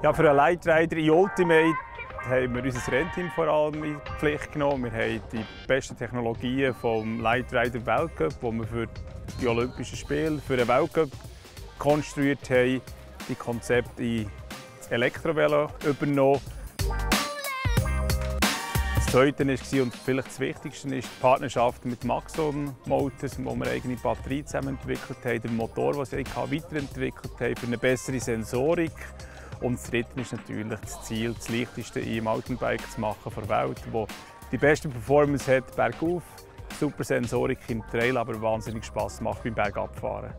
Ja, für einen Lightrider in Ultimate haben wir unser Rennteam vor allem in die Pflicht genommen. Wir haben die besten Technologien vom Lightrider Weltcup, die wir für die Olympischen Spiele, für den Weltcup konstruiert haben, die Konzepte in das Elektrovelo übernommen. Zweite war und vielleicht das Wichtigste ist die Partnerschaft mit Maxon Motors, wo wir eigene Batterie zusammen entwickelt haben, den Motor, den sie weiterentwickelt haben, für eine bessere Sensorik. Und das Dritte ist natürlich das Ziel, das leichteste E-Mountainbike zu machen der Welt, das die beste Performance hat bergauf, super Sensorik im Trail, aber wahnsinnig Spaß macht beim Bergabfahren.